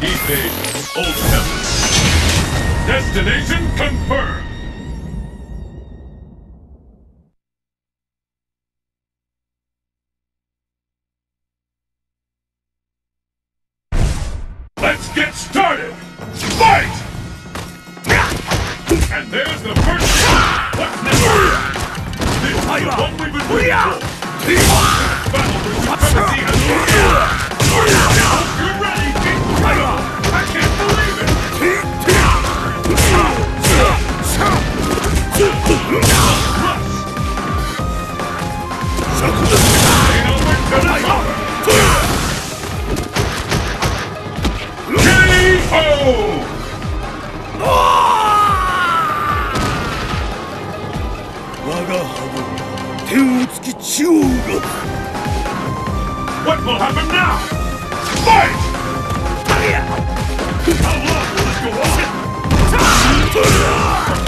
East Old Temple. Destination confirmed. Let's get started! Fight! And there's the first... What's next? This is the one we've been waiting for! What will happen now? Fight! How long will it go on?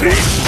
Peace.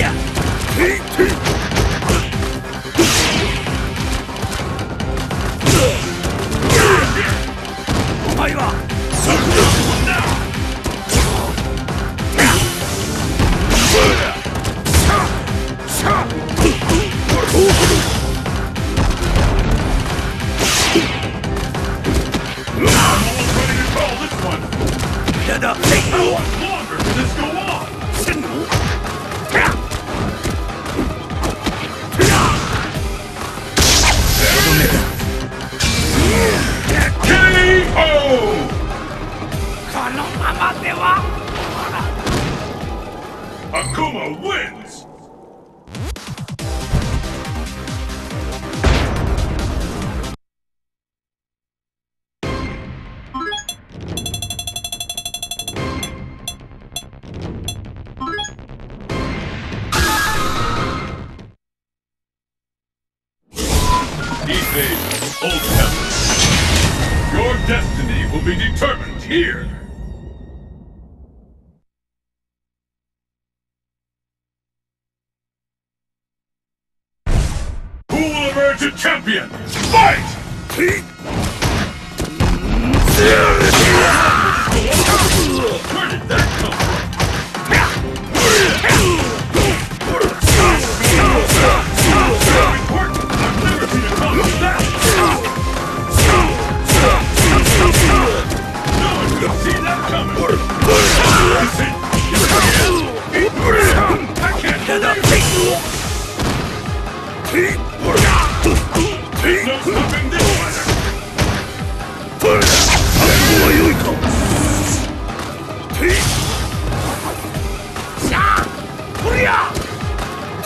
야 Nova wins! Old Heaven. Your destiny will be determined here! Onward to champion! Fight! Where did that come from?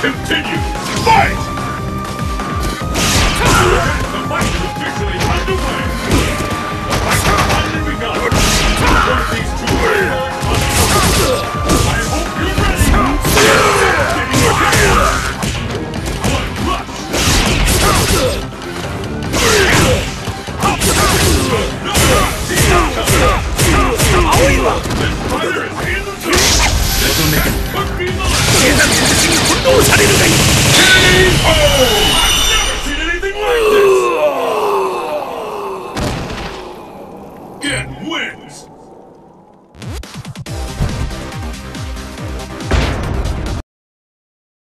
continue.